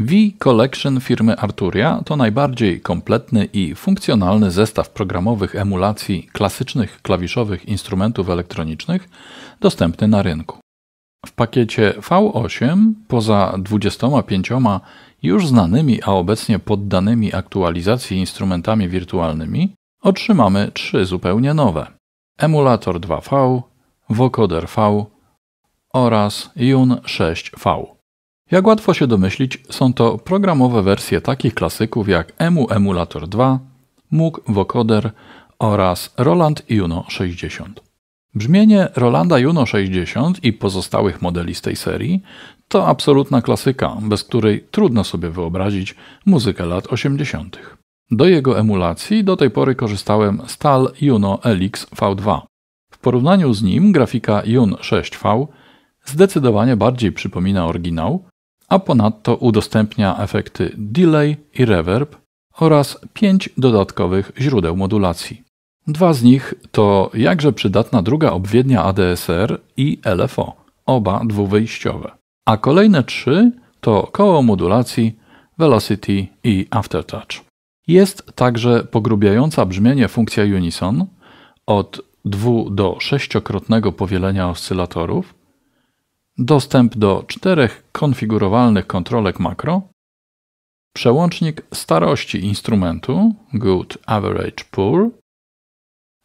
V-Collection firmy Arturia to najbardziej kompletny i funkcjonalny zestaw programowych emulacji klasycznych klawiszowych instrumentów elektronicznych dostępny na rynku. W pakiecie V8 poza 25 już znanymi, a obecnie poddanymi aktualizacji instrumentami wirtualnymi otrzymamy trzy zupełnie nowe: emulator 2V, vocoder V oraz Jun 6V. Jak łatwo się domyślić, są to programowe wersje takich klasyków jak EMU Emulator 2, MUG Vocoder oraz Roland Juno 60. Brzmienie Rolanda Juno 60 i pozostałych modeli z tej serii to absolutna klasyka, bez której trudno sobie wyobrazić muzykę lat 80. Do jego emulacji do tej pory korzystałem z TAL Juno LX V2. W porównaniu z nim grafika Jun 6V zdecydowanie bardziej przypomina oryginał, a ponadto udostępnia efekty delay i reverb oraz pięć dodatkowych źródeł modulacji. Dwa z nich to jakże przydatna druga obwiednia ADSR i LFO, oba dwuwyjściowe. A kolejne trzy to koło modulacji, Velocity i Aftertouch. Jest także pogrubiająca brzmienie funkcja Unison od dwu do sześciokrotnego powielenia oscylatorów, dostęp do czterech konfigurowalnych kontrolek makro, przełącznik starości instrumentu Good Average Poor,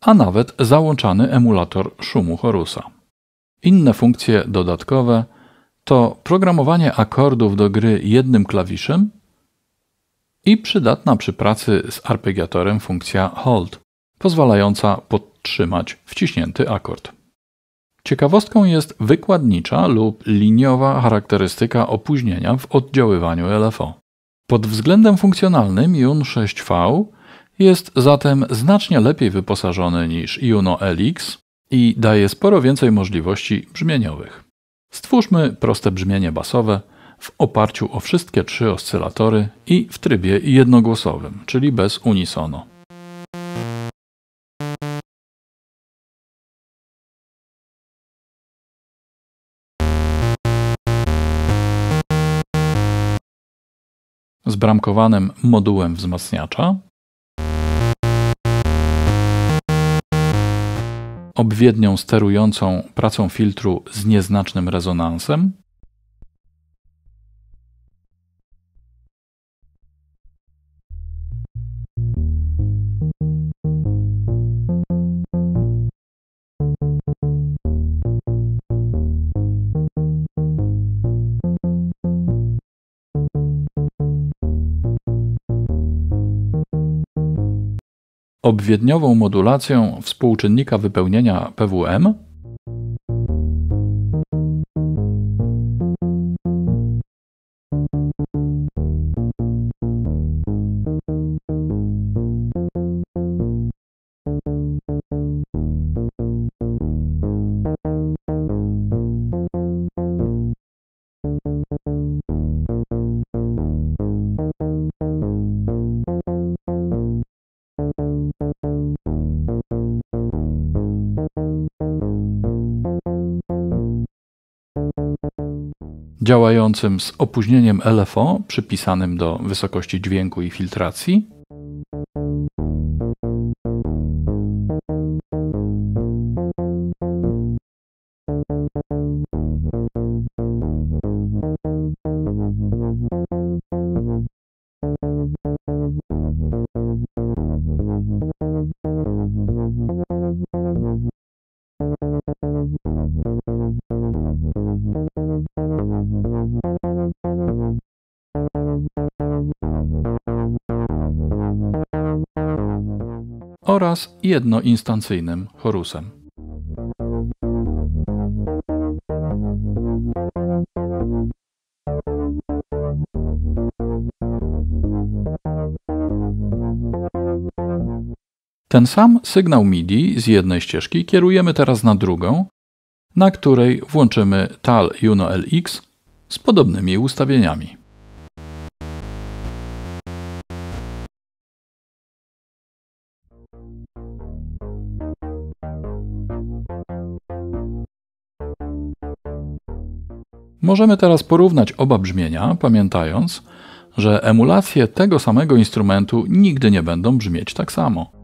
a nawet załączany emulator szumu chorusa. Inne funkcje dodatkowe to programowanie akordów do gry jednym klawiszem i przydatna przy pracy z arpeggiatorem funkcja hold, pozwalająca podtrzymać wciśnięty akord. Ciekawostką jest wykładnicza lub liniowa charakterystyka opóźnienia w oddziaływaniu LFO. Pod względem funkcjonalnym Jun 6V jest zatem znacznie lepiej wyposażony niż Juno LX i daje sporo więcej możliwości brzmieniowych. Stwórzmy proste brzmienie basowe w oparciu o wszystkie trzy oscylatory i w trybie jednogłosowym, czyli bez unisono. Z bramkowanym modułem wzmacniacza, obwiednią sterującą pracą filtru z nieznacznym rezonansem, obwiedniową modulacją współczynnika wypełnienia PWM działającym z opóźnieniem LFO przypisanym do wysokości dźwięku i filtracji, oraz jednoinstancyjnym chorusem. Ten sam sygnał MIDI z jednej ścieżki kierujemy teraz na drugą, na której włączymy TAL Juno LX z podobnymi ustawieniami. Możemy teraz porównać oba brzmienia, pamiętając, że emulacje tego samego instrumentu nigdy nie będą brzmieć tak samo.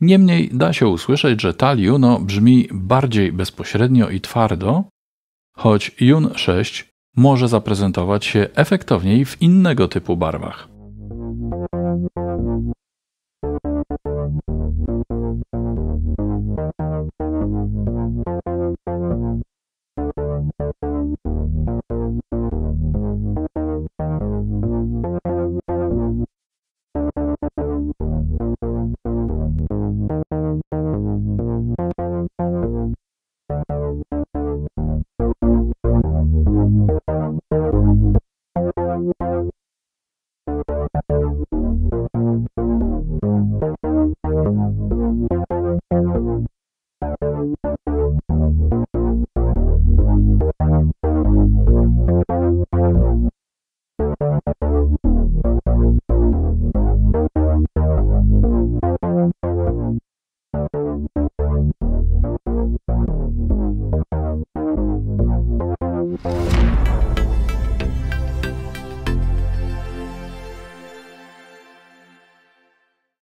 Niemniej da się usłyszeć, że tal Juno brzmi bardziej bezpośrednio i twardo, choć Jun 6 może zaprezentować się efektowniej w innego typu barwach.